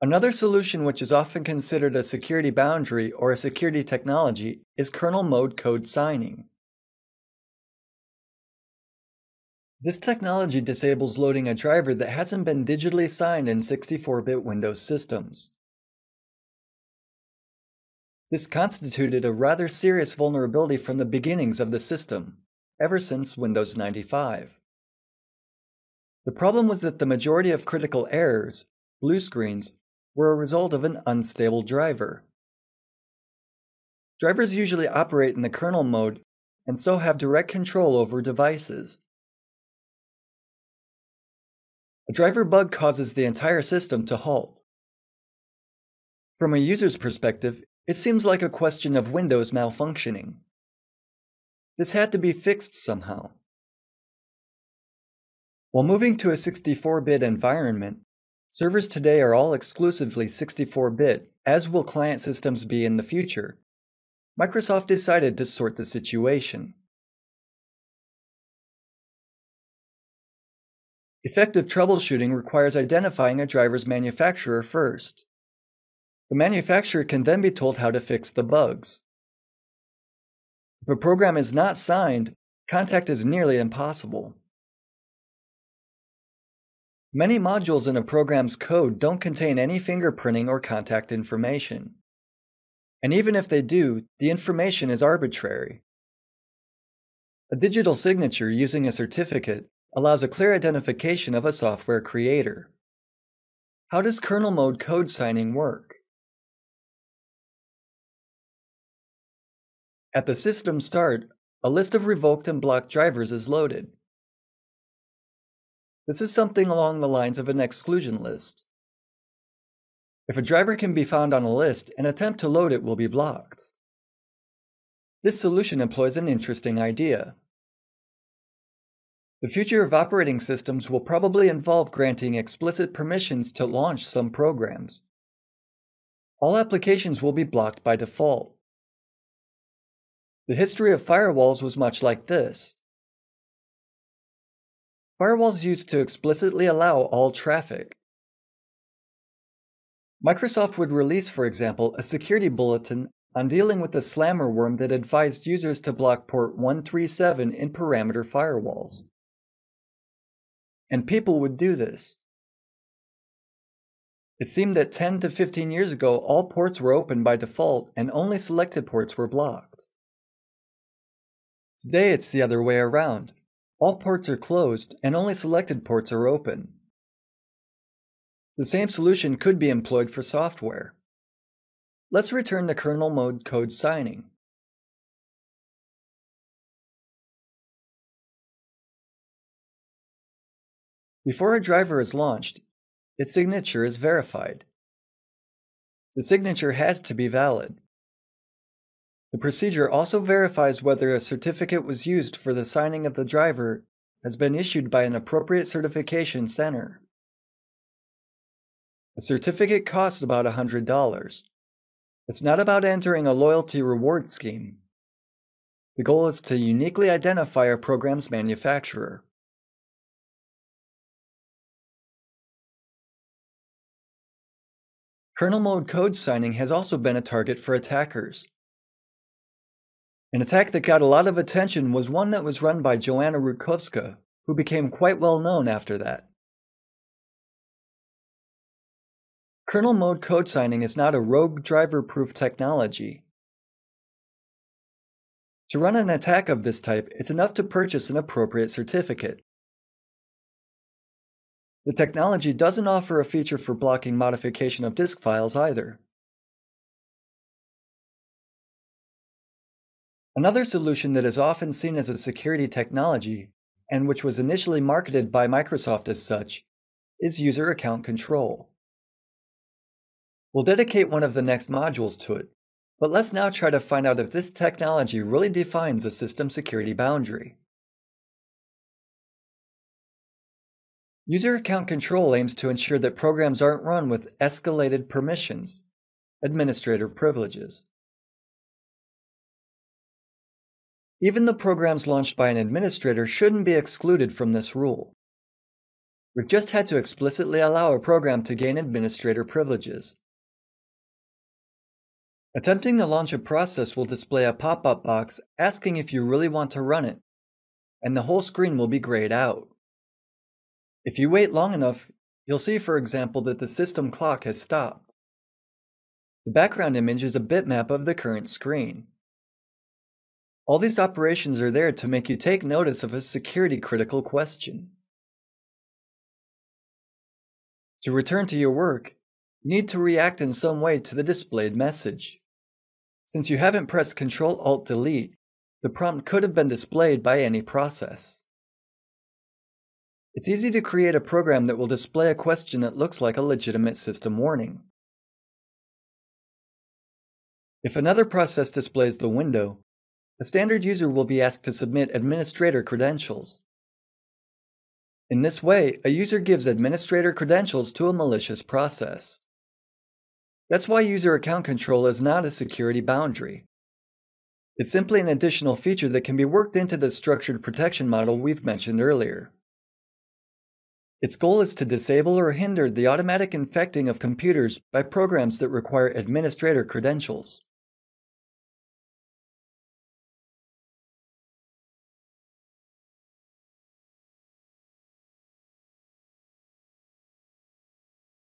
Another solution which is often considered a security boundary or a security technology is kernel mode code signing. This technology disables loading a driver that hasn't been digitally signed in 64-bit Windows systems. This constituted a rather serious vulnerability from the beginnings of the system, ever since Windows 95. The problem was that the majority of critical errors, blue screens, were a result of an unstable driver. Drivers usually operate in the kernel mode and so have direct control over devices. A driver bug causes the entire system to halt. From a user's perspective, it seems like a question of Windows malfunctioning. This had to be fixed somehow. While moving to a 64 bit environment, Servers today are all exclusively 64-bit, as will client systems be in the future. Microsoft decided to sort the situation. Effective troubleshooting requires identifying a driver's manufacturer first. The manufacturer can then be told how to fix the bugs. If a program is not signed, contact is nearly impossible. Many modules in a program's code don't contain any fingerprinting or contact information. And even if they do, the information is arbitrary. A digital signature using a certificate allows a clear identification of a software creator. How does kernel mode code signing work? At the system start, a list of revoked and blocked drivers is loaded. This is something along the lines of an exclusion list. If a driver can be found on a list, an attempt to load it will be blocked. This solution employs an interesting idea. The future of operating systems will probably involve granting explicit permissions to launch some programs. All applications will be blocked by default. The history of firewalls was much like this. Firewalls used to explicitly allow all traffic. Microsoft would release, for example, a security bulletin on dealing with a slammer worm that advised users to block port 137 in perimeter firewalls. And people would do this. It seemed that 10 to 15 years ago, all ports were open by default and only selected ports were blocked. Today, it's the other way around. All ports are closed and only selected ports are open. The same solution could be employed for software. Let's return the kernel mode code signing. Before a driver is launched, its signature is verified. The signature has to be valid. The procedure also verifies whether a certificate was used for the signing of the driver has been issued by an appropriate certification center. A certificate costs about $100. It's not about entering a loyalty reward scheme. The goal is to uniquely identify a program's manufacturer. Kernel mode code signing has also been a target for attackers. An attack that got a lot of attention was one that was run by Joanna Rutkowska, who became quite well known after that. Kernel mode code signing is not a rogue driver proof technology. To run an attack of this type, it's enough to purchase an appropriate certificate. The technology doesn't offer a feature for blocking modification of disk files either. Another solution that is often seen as a security technology, and which was initially marketed by Microsoft as such, is user account control. We'll dedicate one of the next modules to it, but let's now try to find out if this technology really defines a system security boundary. User account control aims to ensure that programs aren't run with escalated permissions, administrator privileges. Even the programs launched by an administrator shouldn't be excluded from this rule. We've just had to explicitly allow a program to gain administrator privileges. Attempting to launch a process will display a pop-up box asking if you really want to run it, and the whole screen will be grayed out. If you wait long enough, you'll see, for example, that the system clock has stopped. The background image is a bitmap of the current screen. All these operations are there to make you take notice of a security critical question. To return to your work, you need to react in some way to the displayed message. Since you haven't pressed Ctrl Alt Delete, the prompt could have been displayed by any process. It's easy to create a program that will display a question that looks like a legitimate system warning. If another process displays the window, a standard user will be asked to submit administrator credentials. In this way, a user gives administrator credentials to a malicious process. That's why user account control is not a security boundary. It's simply an additional feature that can be worked into the structured protection model we've mentioned earlier. Its goal is to disable or hinder the automatic infecting of computers by programs that require administrator credentials.